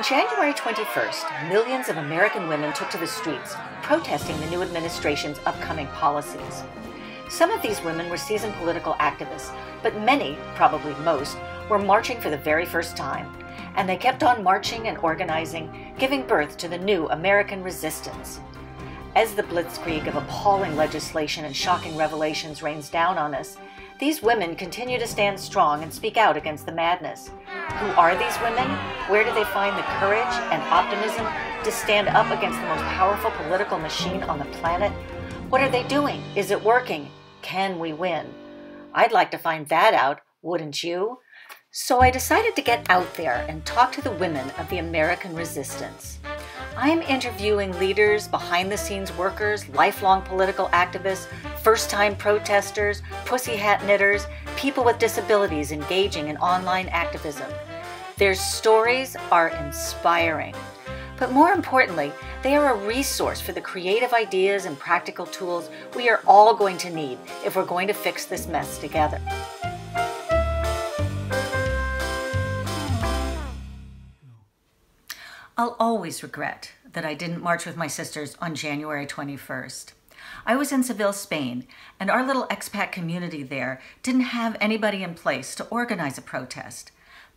On January 21st, millions of American women took to the streets protesting the new administration's upcoming policies. Some of these women were seasoned political activists, but many, probably most, were marching for the very first time. And they kept on marching and organizing, giving birth to the new American resistance. As the blitzkrieg of appalling legislation and shocking revelations rains down on us, these women continue to stand strong and speak out against the madness. Who are these women? Where do they find the courage and optimism to stand up against the most powerful political machine on the planet? What are they doing? Is it working? Can we win? I'd like to find that out, wouldn't you? So I decided to get out there and talk to the women of the American resistance. I'm interviewing leaders, behind the scenes workers, lifelong political activists, first time protesters, pussy hat knitters, people with disabilities engaging in online activism. Their stories are inspiring. But more importantly, they are a resource for the creative ideas and practical tools we are all going to need if we're going to fix this mess together. I'll always regret that I didn't march with my sisters on January 21st. I was in Seville, Spain, and our little expat community there didn't have anybody in place to organize a protest.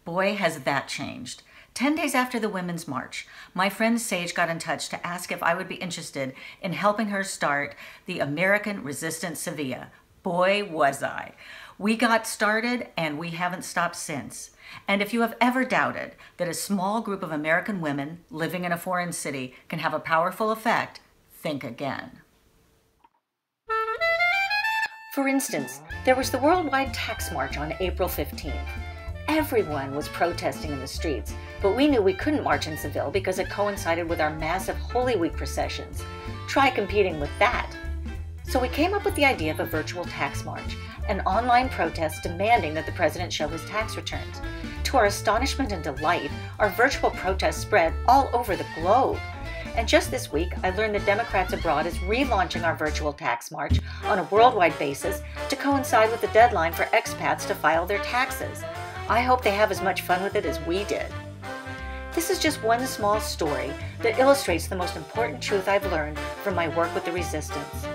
Boy, has that changed. Ten days after the Women's March, my friend Sage got in touch to ask if I would be interested in helping her start the American Resistance Sevilla. Boy, was I. We got started and we haven't stopped since. And if you have ever doubted that a small group of American women living in a foreign city can have a powerful effect, think again. For instance, there was the Worldwide Tax March on April 15th. Everyone was protesting in the streets, but we knew we couldn't march in Seville because it coincided with our massive Holy Week processions. Try competing with that. So we came up with the idea of a virtual tax march, an online protest demanding that the president show his tax returns. To our astonishment and delight, our virtual protest spread all over the globe. And just this week, I learned that Democrats Abroad is relaunching our virtual tax march on a worldwide basis to coincide with the deadline for expats to file their taxes. I hope they have as much fun with it as we did. This is just one small story that illustrates the most important truth I've learned from my work with the resistance.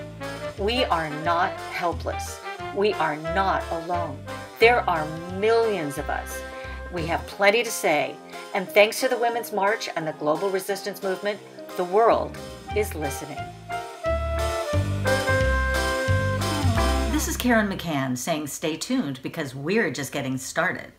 We are not helpless. We are not alone. There are millions of us. We have plenty to say, and thanks to the Women's March and the global resistance movement, the world is listening. This is Karen McCann saying stay tuned because we're just getting started.